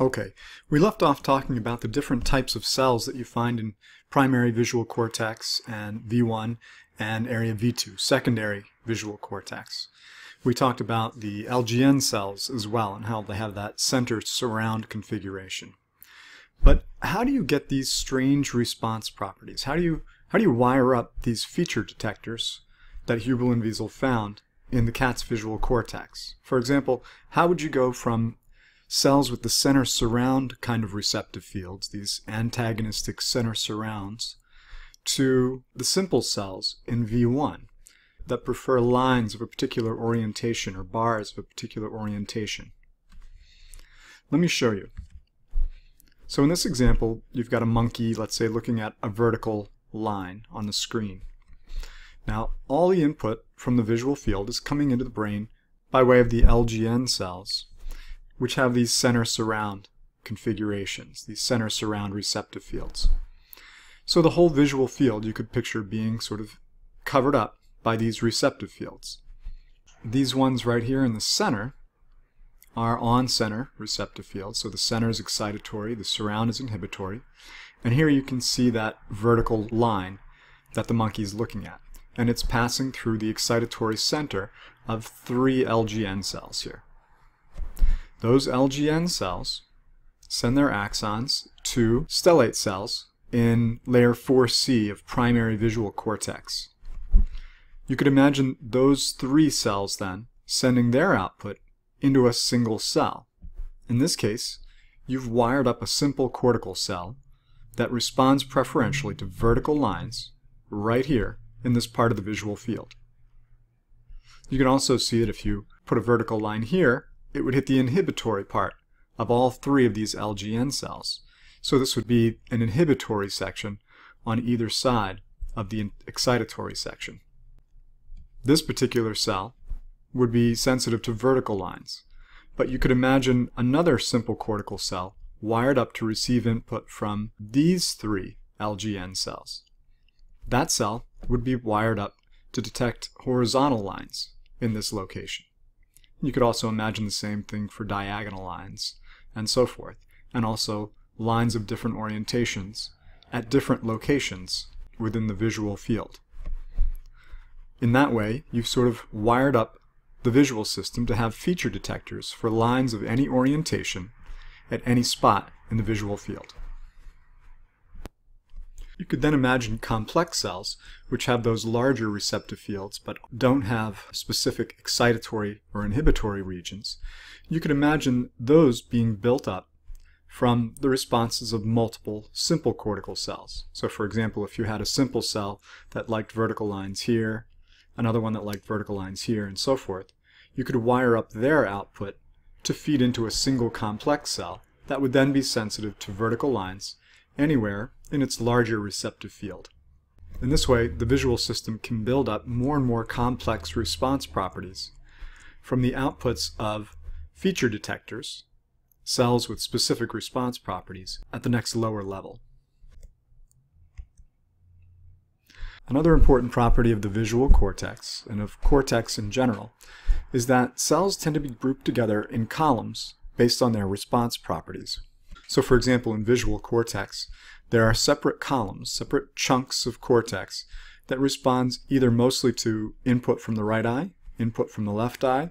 Okay, we left off talking about the different types of cells that you find in primary visual cortex and V1 and area V2, secondary visual cortex. We talked about the LGN cells as well and how they have that center surround configuration. But how do you get these strange response properties? How do you how do you wire up these feature detectors that Hubel and Wiesel found in the cat's visual cortex? For example, how would you go from cells with the center surround kind of receptive fields, these antagonistic center surrounds, to the simple cells in V1 that prefer lines of a particular orientation or bars of a particular orientation. Let me show you. So in this example, you've got a monkey, let's say, looking at a vertical line on the screen. Now, all the input from the visual field is coming into the brain by way of the LGN cells, which have these center surround configurations, these center surround receptive fields. So the whole visual field you could picture being sort of covered up by these receptive fields. These ones right here in the center are on-center receptive fields. So the center is excitatory, the surround is inhibitory. And here you can see that vertical line that the monkey is looking at. And it's passing through the excitatory center of three LGN cells here. Those LGN cells send their axons to stellate cells in layer 4C of primary visual cortex. You could imagine those three cells then sending their output into a single cell. In this case, you've wired up a simple cortical cell that responds preferentially to vertical lines right here in this part of the visual field. You can also see it if you put a vertical line here it would hit the inhibitory part of all three of these LGN cells. So this would be an inhibitory section on either side of the excitatory section. This particular cell would be sensitive to vertical lines, but you could imagine another simple cortical cell wired up to receive input from these three LGN cells. That cell would be wired up to detect horizontal lines in this location. You could also imagine the same thing for diagonal lines, and so forth, and also lines of different orientations at different locations within the visual field. In that way, you've sort of wired up the visual system to have feature detectors for lines of any orientation at any spot in the visual field. You could then imagine complex cells, which have those larger receptive fields but don't have specific excitatory or inhibitory regions. You could imagine those being built up from the responses of multiple simple cortical cells. So for example, if you had a simple cell that liked vertical lines here, another one that liked vertical lines here, and so forth, you could wire up their output to feed into a single complex cell that would then be sensitive to vertical lines anywhere in its larger receptive field. In this way, the visual system can build up more and more complex response properties from the outputs of feature detectors, cells with specific response properties, at the next lower level. Another important property of the visual cortex, and of cortex in general, is that cells tend to be grouped together in columns based on their response properties. So for example, in visual cortex, there are separate columns, separate chunks of cortex that responds either mostly to input from the right eye, input from the left eye,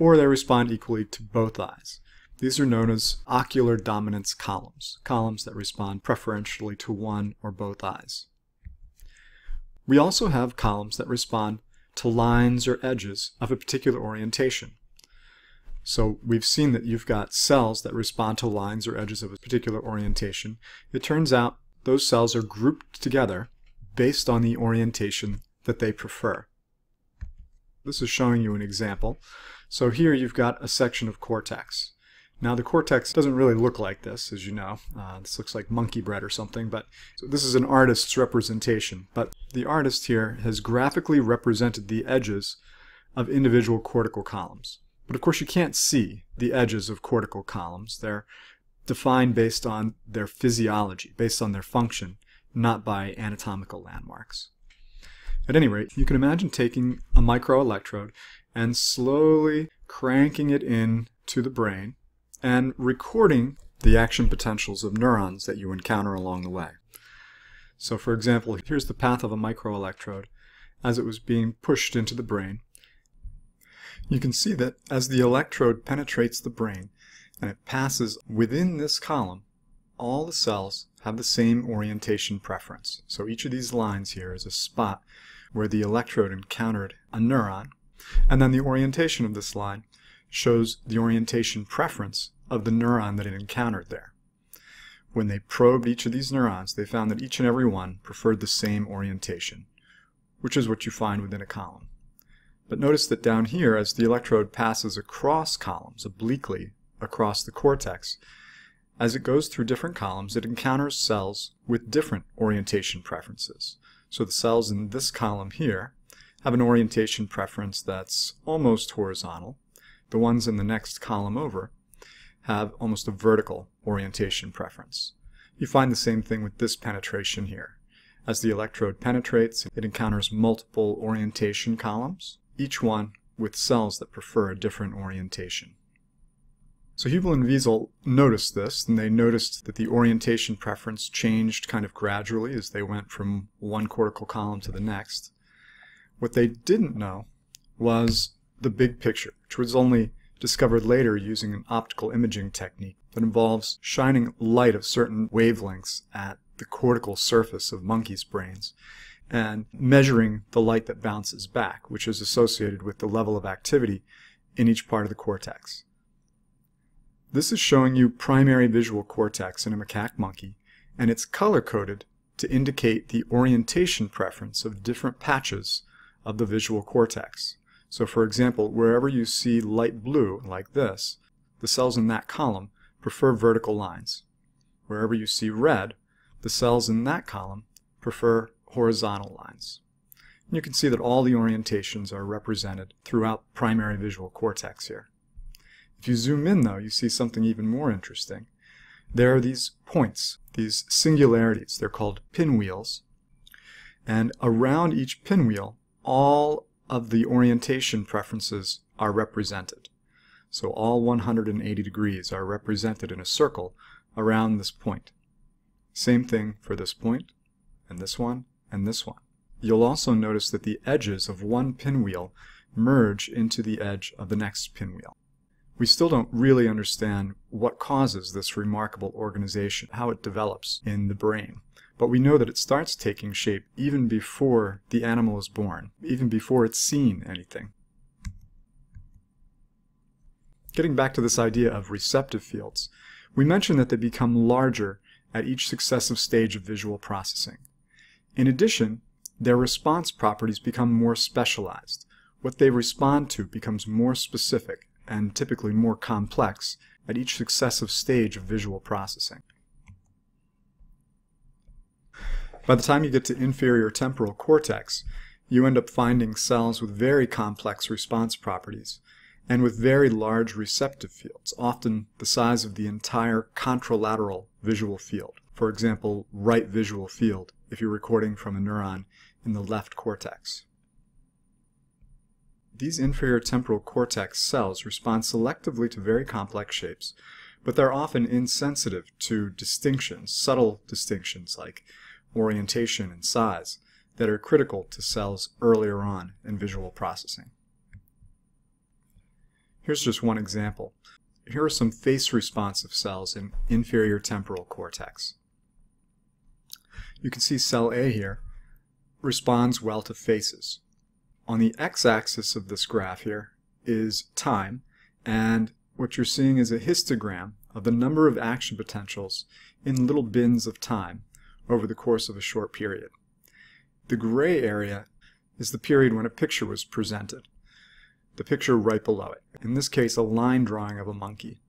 or they respond equally to both eyes. These are known as ocular dominance columns, columns that respond preferentially to one or both eyes. We also have columns that respond to lines or edges of a particular orientation. So we've seen that you've got cells that respond to lines or edges of a particular orientation. It turns out those cells are grouped together based on the orientation that they prefer. This is showing you an example. So here you've got a section of cortex. Now the cortex doesn't really look like this, as you know. Uh, this looks like monkey bread or something, but so this is an artist's representation. But the artist here has graphically represented the edges of individual cortical columns. But of course you can't see the edges of cortical columns. They're defined based on their physiology, based on their function, not by anatomical landmarks. At any rate, you can imagine taking a microelectrode and slowly cranking it in to the brain and recording the action potentials of neurons that you encounter along the way. So for example, here's the path of a microelectrode as it was being pushed into the brain. You can see that as the electrode penetrates the brain and it passes within this column, all the cells have the same orientation preference. So each of these lines here is a spot where the electrode encountered a neuron, and then the orientation of this line shows the orientation preference of the neuron that it encountered there. When they probed each of these neurons, they found that each and every one preferred the same orientation, which is what you find within a column. But notice that down here, as the electrode passes across columns, obliquely across the cortex, as it goes through different columns, it encounters cells with different orientation preferences. So the cells in this column here have an orientation preference that's almost horizontal. The ones in the next column over have almost a vertical orientation preference. You find the same thing with this penetration here. As the electrode penetrates, it encounters multiple orientation columns, each one with cells that prefer a different orientation. So Hubel and Wiesel noticed this, and they noticed that the orientation preference changed kind of gradually as they went from one cortical column to the next. What they didn't know was the big picture, which was only discovered later using an optical imaging technique that involves shining light of certain wavelengths at the cortical surface of monkeys' brains and measuring the light that bounces back, which is associated with the level of activity in each part of the cortex. This is showing you primary visual cortex in a macaque monkey, and it's color-coded to indicate the orientation preference of different patches of the visual cortex. So for example, wherever you see light blue, like this, the cells in that column prefer vertical lines. Wherever you see red, the cells in that column prefer horizontal lines. You can see that all the orientations are represented throughout primary visual cortex here. If you zoom in, though, you see something even more interesting. There are these points, these singularities. They're called pinwheels. And around each pinwheel, all of the orientation preferences are represented. So all 180 degrees are represented in a circle around this point. Same thing for this point, and this one, and this one. You'll also notice that the edges of one pinwheel merge into the edge of the next pinwheel. We still don't really understand what causes this remarkable organization, how it develops in the brain. But we know that it starts taking shape even before the animal is born, even before it's seen anything. Getting back to this idea of receptive fields, we mentioned that they become larger at each successive stage of visual processing. In addition, their response properties become more specialized. What they respond to becomes more specific and typically more complex at each successive stage of visual processing. By the time you get to inferior temporal cortex, you end up finding cells with very complex response properties and with very large receptive fields, often the size of the entire contralateral visual field. For example, right visual field if you're recording from a neuron in the left cortex. These inferior temporal cortex cells respond selectively to very complex shapes, but they're often insensitive to distinctions, subtle distinctions like orientation and size, that are critical to cells earlier on in visual processing. Here's just one example. Here are some face responsive cells in inferior temporal cortex. You can see cell A here responds well to faces. On the x-axis of this graph here is time, and what you're seeing is a histogram of the number of action potentials in little bins of time over the course of a short period. The gray area is the period when a picture was presented, the picture right below it. In this case, a line drawing of a monkey.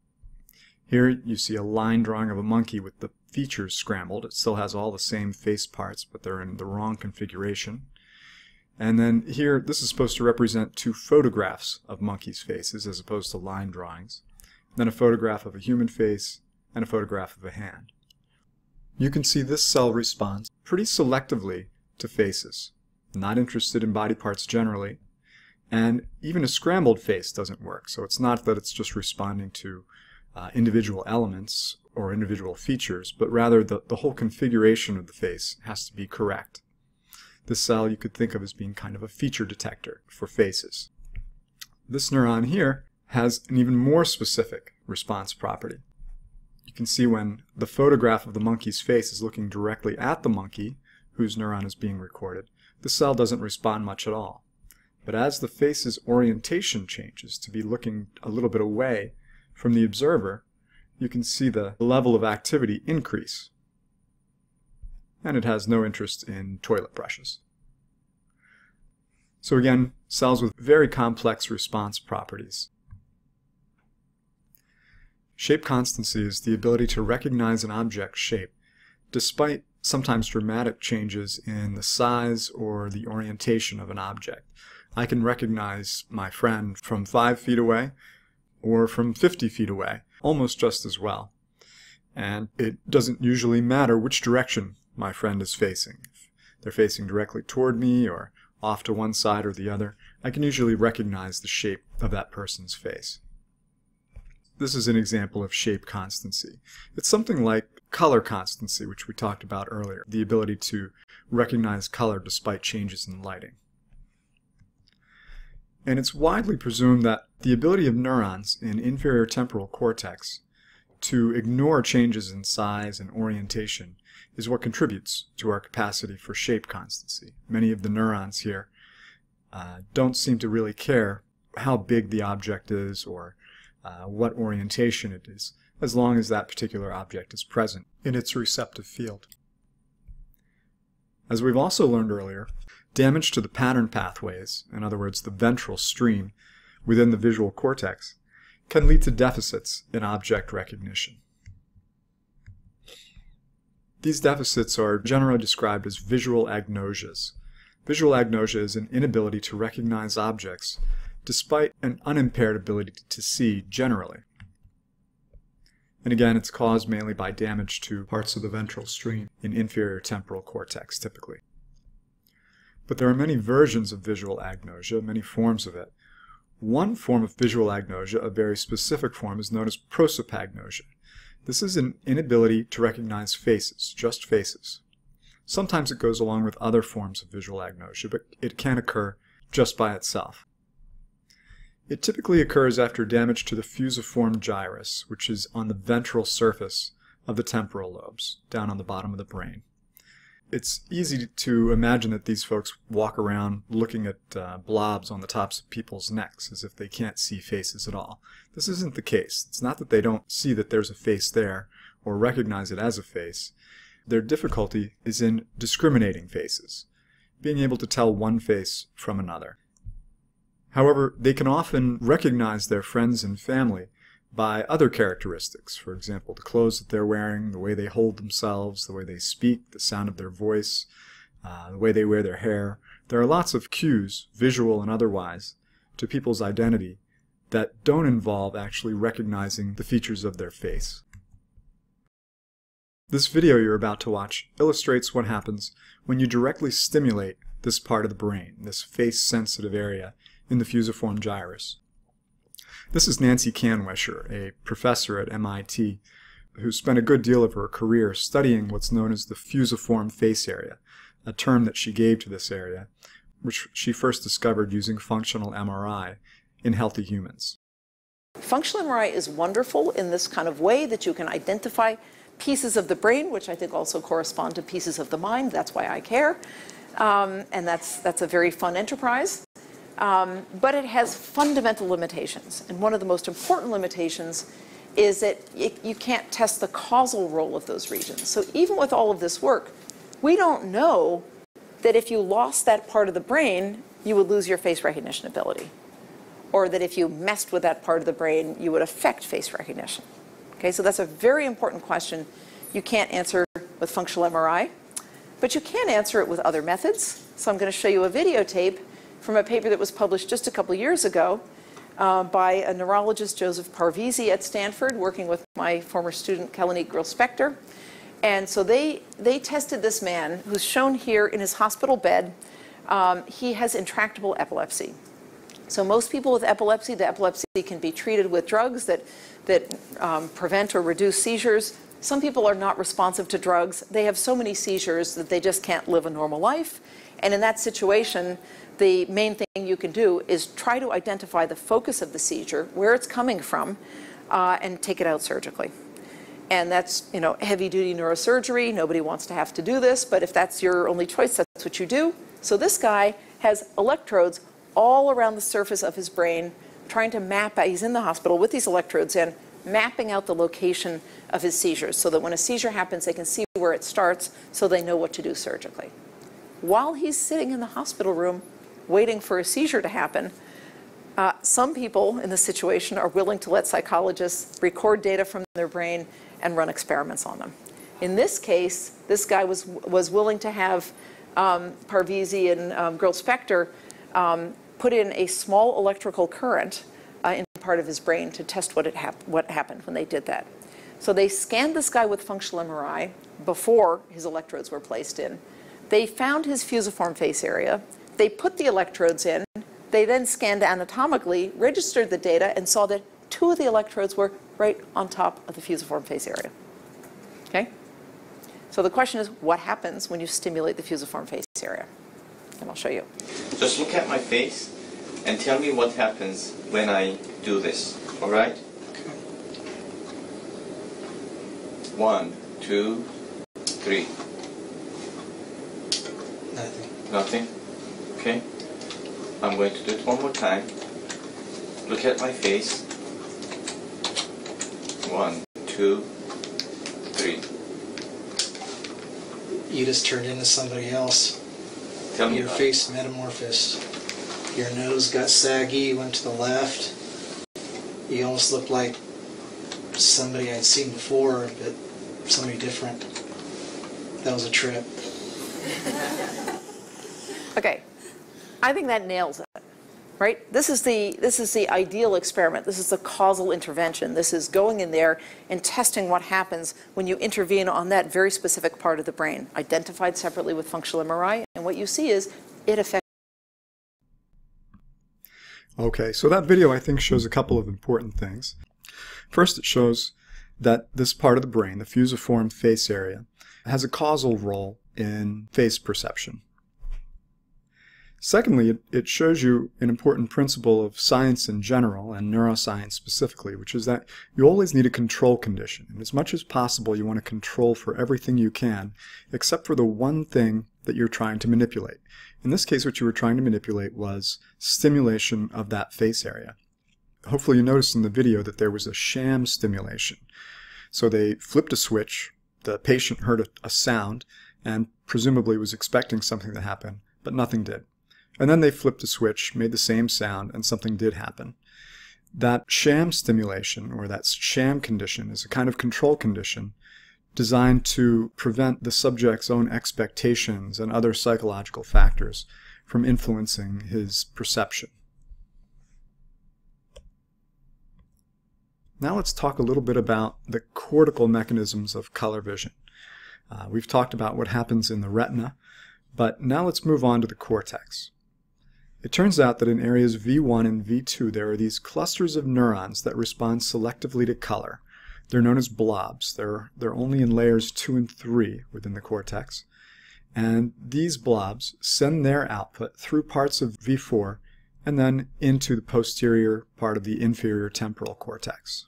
Here you see a line drawing of a monkey with the features scrambled. It still has all the same face parts, but they're in the wrong configuration. And then here, this is supposed to represent two photographs of monkeys' faces as opposed to line drawings. Then a photograph of a human face and a photograph of a hand. You can see this cell responds pretty selectively to faces, not interested in body parts generally, and even a scrambled face doesn't work. So it's not that it's just responding to uh, individual elements or individual features, but rather the, the whole configuration of the face has to be correct. This cell you could think of as being kind of a feature detector for faces. This neuron here has an even more specific response property. You can see when the photograph of the monkey's face is looking directly at the monkey, whose neuron is being recorded, the cell doesn't respond much at all. But as the face's orientation changes to be looking a little bit away from the observer, you can see the level of activity increase. And it has no interest in toilet brushes. So again, cells with very complex response properties. Shape constancy is the ability to recognize an object's shape, despite sometimes dramatic changes in the size or the orientation of an object. I can recognize my friend from 5 feet away or from 50 feet away almost just as well. And it doesn't usually matter which direction my friend is facing. If they're facing directly toward me or off to one side or the other, I can usually recognize the shape of that person's face. This is an example of shape constancy. It's something like color constancy, which we talked about earlier, the ability to recognize color despite changes in lighting. And it's widely presumed that the ability of neurons in inferior temporal cortex to ignore changes in size and orientation is what contributes to our capacity for shape constancy. Many of the neurons here uh, don't seem to really care how big the object is or uh, what orientation it is as long as that particular object is present in its receptive field. As we've also learned earlier, damage to the pattern pathways, in other words the ventral stream, within the visual cortex, can lead to deficits in object recognition. These deficits are generally described as visual agnosias. Visual agnosia is an inability to recognize objects despite an unimpaired ability to see generally. And again, it's caused mainly by damage to parts of the ventral stream in inferior temporal cortex, typically. But there are many versions of visual agnosia, many forms of it. One form of visual agnosia, a very specific form, is known as prosopagnosia. This is an inability to recognize faces, just faces. Sometimes it goes along with other forms of visual agnosia, but it can occur just by itself. It typically occurs after damage to the fusiform gyrus, which is on the ventral surface of the temporal lobes, down on the bottom of the brain. It's easy to imagine that these folks walk around looking at uh, blobs on the tops of people's necks as if they can't see faces at all. This isn't the case. It's not that they don't see that there's a face there or recognize it as a face. Their difficulty is in discriminating faces, being able to tell one face from another. However, they can often recognize their friends and family by other characteristics. For example, the clothes that they're wearing, the way they hold themselves, the way they speak, the sound of their voice, uh, the way they wear their hair. There are lots of cues, visual and otherwise, to people's identity that don't involve actually recognizing the features of their face. This video you're about to watch illustrates what happens when you directly stimulate this part of the brain, this face-sensitive area, in the fusiform gyrus. This is Nancy Kanwisher, a professor at MIT, who spent a good deal of her career studying what's known as the fusiform face area, a term that she gave to this area, which she first discovered using functional MRI in healthy humans. Functional MRI is wonderful in this kind of way that you can identify pieces of the brain, which I think also correspond to pieces of the mind. That's why I care. Um, and that's, that's a very fun enterprise. Um, but it has fundamental limitations. And one of the most important limitations is that it, you can't test the causal role of those regions. So even with all of this work, we don't know that if you lost that part of the brain, you would lose your face recognition ability. Or that if you messed with that part of the brain, you would affect face recognition. Okay, so that's a very important question you can't answer with functional MRI, but you can answer it with other methods. So I'm going to show you a videotape from a paper that was published just a couple years ago uh, by a neurologist, Joseph Parvizi at Stanford, working with my former student, Kalanit Grill-Spector. And so they, they tested this man, who's shown here in his hospital bed. Um, he has intractable epilepsy. So most people with epilepsy, the epilepsy can be treated with drugs that, that um, prevent or reduce seizures. some people are not responsive to drugs. They have so many seizures that they just can't live a normal life. And in that situation, the main thing you can do is try to identify the focus of the seizure, where it's coming from, uh, and take it out surgically. And that's, you know, heavy duty neurosurgery. Nobody wants to have to do this, but if that's your only choice, that's what you do. So this guy has electrodes all around the surface of his brain, trying to map out, he's in the hospital with these electrodes in, mapping out the location of his seizures so that when a seizure happens, they can see where it starts so they know what to do surgically. While he's sitting in the hospital room waiting for a seizure to happen, uh, some people in this situation are willing to let psychologists record data from their brain and run experiments on them. In this case, this guy was, was willing to have um, Parvizi and um, Grill-Spector um, put in a small electrical current uh, in part of his brain to test what, hap what happened when they did that. So they scanned this guy with functional MRI before his electrodes were placed in. They found his fusiform face area. They put the electrodes in. They then scanned anatomically, registered the data, and saw that two of the electrodes were right on top of the fusiform face area. Okay? So the question is, what happens when you stimulate the fusiform face area? And I'll show you. Just look at my face and tell me what happens when I do this, all right? One, two, three. Nothing. Nothing? Okay. I'm going to do it one more time. Look at my face. One, two, three. You just turned into somebody else. Tell me Your about it. face metamorphosed. Your nose got saggy, went to the left. You almost looked like somebody I'd seen before, but somebody different. That was a trip. Okay, I think that nails it, right? This is the this is the ideal experiment. This is the causal intervention. This is going in there and testing what happens when you intervene on that very specific part of the brain, identified separately with functional MRI. And what you see is it affects. Okay, so that video I think shows a couple of important things. First, it shows that this part of the brain, the fusiform face area, has a causal role in face perception. Secondly, it, it shows you an important principle of science in general and neuroscience specifically, which is that you always need a control condition. And as much as possible, you want to control for everything you can, except for the one thing that you're trying to manipulate. In this case, what you were trying to manipulate was stimulation of that face area. Hopefully you noticed in the video that there was a sham stimulation. So they flipped a switch, the patient heard a, a sound, and presumably was expecting something to happen, but nothing did. And then they flipped a switch, made the same sound, and something did happen. That sham stimulation, or that sham condition, is a kind of control condition designed to prevent the subject's own expectations and other psychological factors from influencing his perception. Now let's talk a little bit about the cortical mechanisms of color vision. Uh, we've talked about what happens in the retina, but now let's move on to the cortex. It turns out that in areas V1 and V2 there are these clusters of neurons that respond selectively to color. They're known as blobs. They're, they're only in layers 2 and 3 within the cortex. And these blobs send their output through parts of V4 and then into the posterior part of the inferior temporal cortex.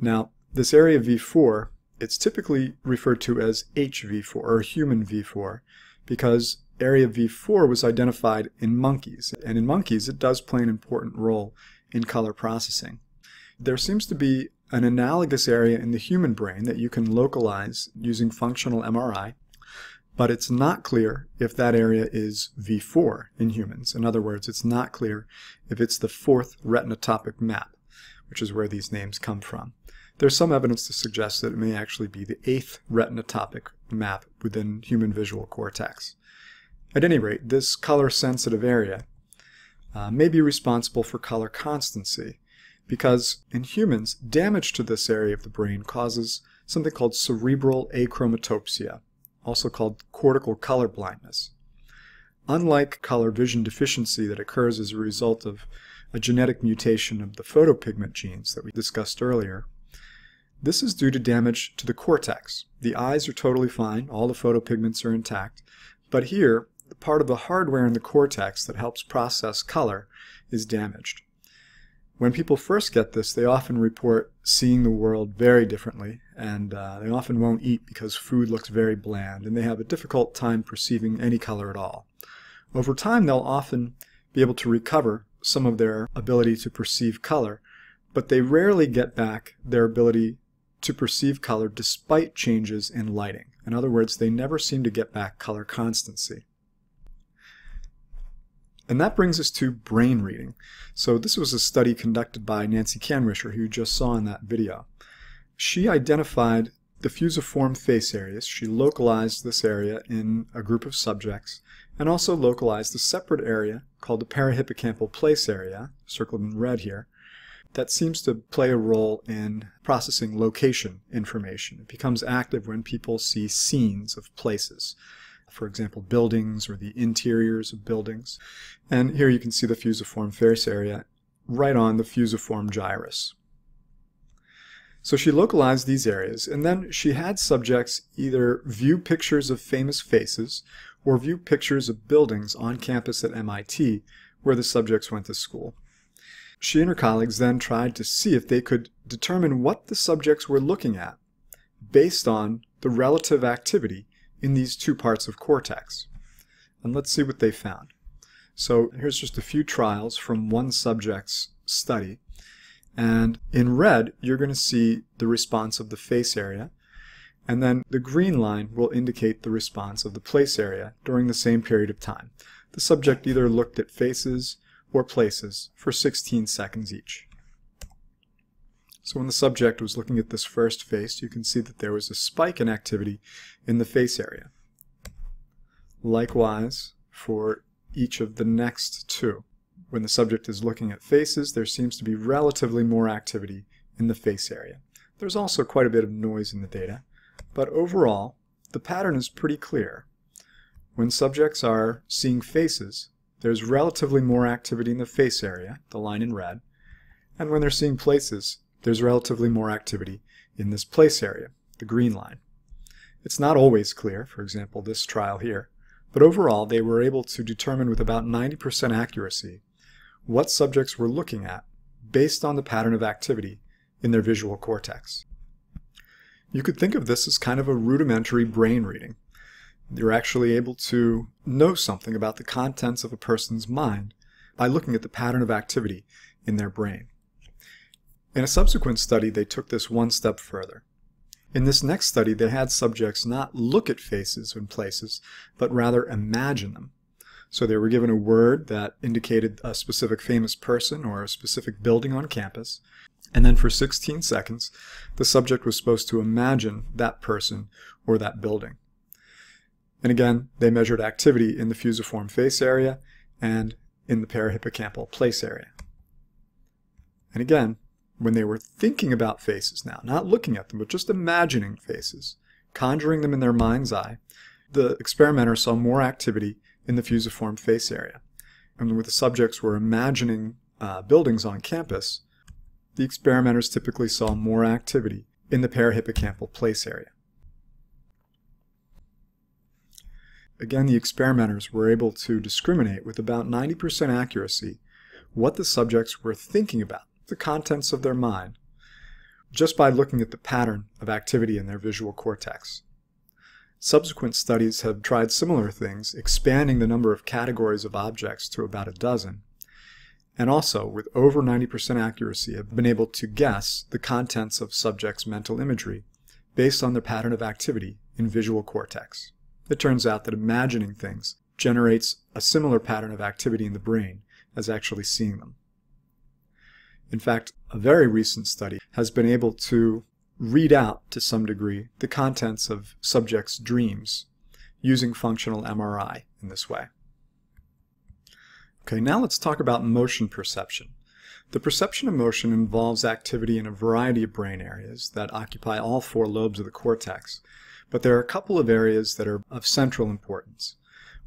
Now, this area V4, it's typically referred to as HV4 or human V4 because area V4 was identified in monkeys. And in monkeys, it does play an important role in color processing. There seems to be an analogous area in the human brain that you can localize using functional MRI, but it's not clear if that area is V4 in humans. In other words, it's not clear if it's the fourth retinotopic map, which is where these names come from. There's some evidence to suggest that it may actually be the eighth retinotopic map within human visual cortex. At any rate, this color-sensitive area uh, may be responsible for color constancy, because in humans, damage to this area of the brain causes something called cerebral achromatopsia, also called cortical color blindness. Unlike color vision deficiency that occurs as a result of a genetic mutation of the photopigment genes that we discussed earlier, This is due to damage to the cortex. The eyes are totally fine, all the photopigments are intact, but here, the part of the hardware in the cortex that helps process color is damaged. When people first get this, they often report seeing the world very differently, and uh, they often won't eat because food looks very bland, and they have a difficult time perceiving any color at all. Over time, they'll often be able to recover some of their ability to perceive color, but they rarely get back their ability to perceive color despite changes in lighting. In other words, they never seem to get back color constancy. And that brings us to brain reading. So this was a study conducted by Nancy Kanwisher, who you just saw in that video. She identified the fusiform face areas. She localized this area in a group of subjects and also localized a separate area called the parahippocampal place area, circled in red here, that seems to play a role in processing location information. It becomes active when people see scenes of places. For example, buildings or the interiors of buildings. And here you can see the fusiform face area right on the fusiform gyrus. So she localized these areas, and then she had subjects either view pictures of famous faces or view pictures of buildings on campus at MIT where the subjects went to school. She and her colleagues then tried to see if they could determine what the subjects were looking at based on the relative activity in these two parts of cortex. And let's see what they found. So here's just a few trials from one subject's study. And in red, you're going to see the response of the face area. And then the green line will indicate the response of the place area during the same period of time. The subject either looked at faces or places for 16 seconds each. So when the subject was looking at this first face, you can see that there was a spike in activity in the face area. Likewise, for each of the next two. When the subject is looking at faces, there seems to be relatively more activity in the face area. There's also quite a bit of noise in the data, but overall, the pattern is pretty clear. When subjects are seeing faces, there's relatively more activity in the face area, the line in red, and when they're seeing places, there's relatively more activity in this place area, the green line. It's not always clear, for example, this trial here, but overall they were able to determine with about 90% accuracy what subjects were looking at based on the pattern of activity in their visual cortex. You could think of this as kind of a rudimentary brain reading. You're actually able to know something about the contents of a person's mind by looking at the pattern of activity in their brain. In a subsequent study, they took this one step further. In this next study, they had subjects not look at faces and places, but rather imagine them. So they were given a word that indicated a specific famous person or a specific building on campus, and then for 16 seconds, the subject was supposed to imagine that person or that building. And again, they measured activity in the fusiform face area and in the parahippocampal place area. And again, when they were thinking about faces now, not looking at them, but just imagining faces, conjuring them in their mind's eye, the experimenter saw more activity in the fusiform face area. And when the subjects were imagining uh, buildings on campus, the experimenters typically saw more activity in the parahippocampal place area. Again, the experimenters were able to discriminate with about 90% accuracy what the subjects were thinking about, the contents of their mind, just by looking at the pattern of activity in their visual cortex. Subsequent studies have tried similar things, expanding the number of categories of objects to about a dozen, and also, with over 90% accuracy, have been able to guess the contents of subjects' mental imagery based on their pattern of activity in visual cortex. It turns out that imagining things generates a similar pattern of activity in the brain as actually seeing them. In fact, a very recent study has been able to read out, to some degree, the contents of subjects' dreams using functional MRI in this way. Okay, now let's talk about motion perception. The perception of motion involves activity in a variety of brain areas that occupy all four lobes of the cortex, but there are a couple of areas that are of central importance.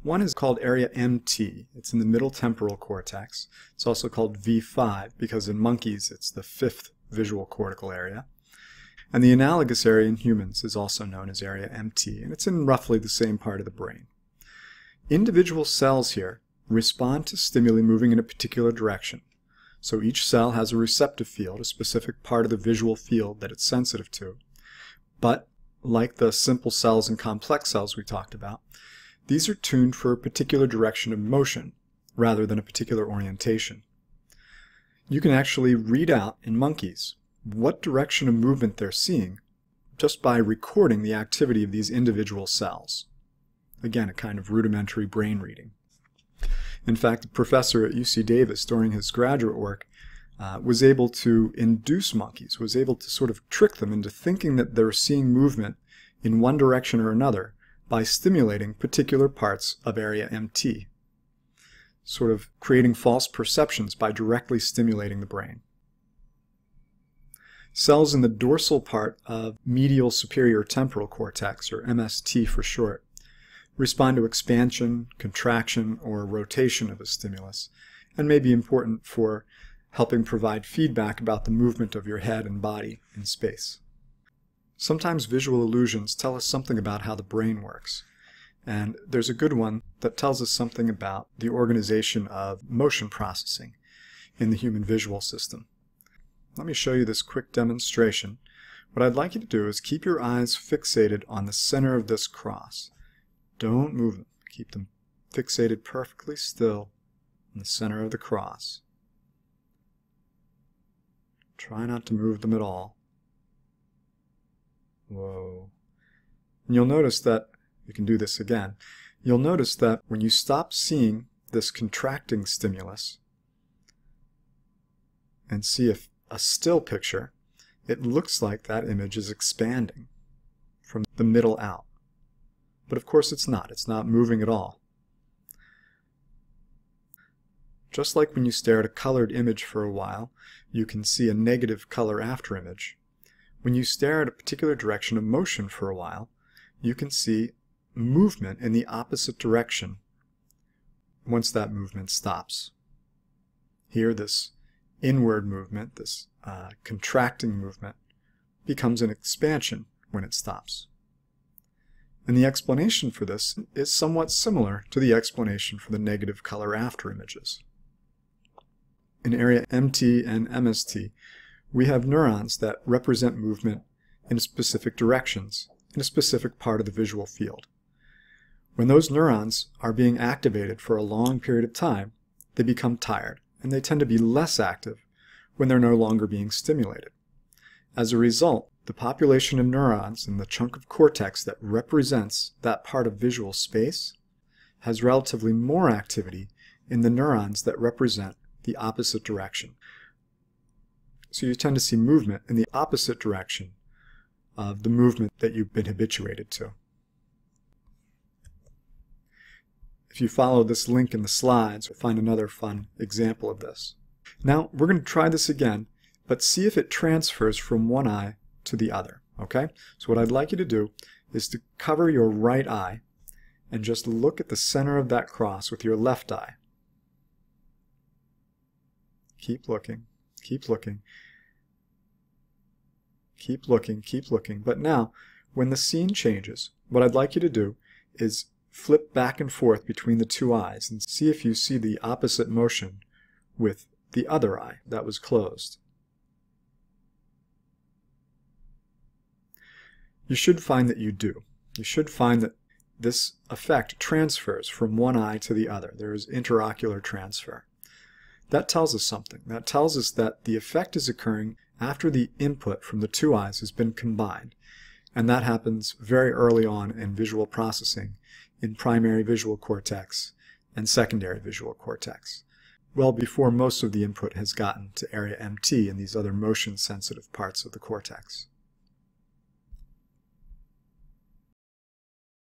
One is called area MT. It's in the middle temporal cortex. It's also called V5 because in monkeys it's the fifth visual cortical area. And the analogous area in humans is also known as area MT, and it's in roughly the same part of the brain. Individual cells here respond to stimuli moving in a particular direction. So each cell has a receptive field, a specific part of the visual field that it's sensitive to. But like the simple cells and complex cells we talked about, these are tuned for a particular direction of motion rather than a particular orientation. You can actually read out in monkeys what direction of movement they're seeing just by recording the activity of these individual cells. Again, a kind of rudimentary brain reading. In fact, a professor at UC Davis during his graduate work uh, was able to induce monkeys, was able to sort of trick them into thinking that they're seeing movement in one direction or another by stimulating particular parts of area MT, sort of creating false perceptions by directly stimulating the brain. Cells in the dorsal part of medial superior temporal cortex, or MST for short, respond to expansion, contraction, or rotation of a stimulus, and may be important for helping provide feedback about the movement of your head and body in space. Sometimes visual illusions tell us something about how the brain works, and there's a good one that tells us something about the organization of motion processing in the human visual system. Let me show you this quick demonstration. What I'd like you to do is keep your eyes fixated on the center of this cross. Don't move them. Keep them fixated perfectly still in the center of the cross. Try not to move them at all. Whoa. And you'll notice that, you can do this again, you'll notice that when you stop seeing this contracting stimulus and see if a still picture, it looks like that image is expanding from the middle out. But of course it's not. It's not moving at all. Just like when you stare at a colored image for a while, you can see a negative color after image. When you stare at a particular direction of motion for a while, you can see movement in the opposite direction once that movement stops. Here, this inward movement, this uh, contracting movement, becomes an expansion when it stops. And the explanation for this is somewhat similar to the explanation for the negative color after images. In area MT and MST, we have neurons that represent movement in specific directions in a specific part of the visual field. When those neurons are being activated for a long period of time, they become tired and they tend to be less active when they're no longer being stimulated. As a result, the population of neurons in the chunk of cortex that represents that part of visual space has relatively more activity in the neurons that represent the opposite direction. So you tend to see movement in the opposite direction of the movement that you've been habituated to. If you follow this link in the slides, you'll find another fun example of this. Now, we're going to try this again, but see if it transfers from one eye to the other, okay? So what I'd like you to do is to cover your right eye and just look at the center of that cross with your left eye. Keep looking, keep looking, keep looking, keep looking. But now, when the scene changes, what I'd like you to do is flip back and forth between the two eyes and see if you see the opposite motion with the other eye that was closed. You should find that you do. You should find that this effect transfers from one eye to the other. There is interocular transfer. That tells us something. That tells us that the effect is occurring after the input from the two eyes has been combined. And that happens very early on in visual processing in primary visual cortex and secondary visual cortex, well before most of the input has gotten to area MT and these other motion sensitive parts of the cortex.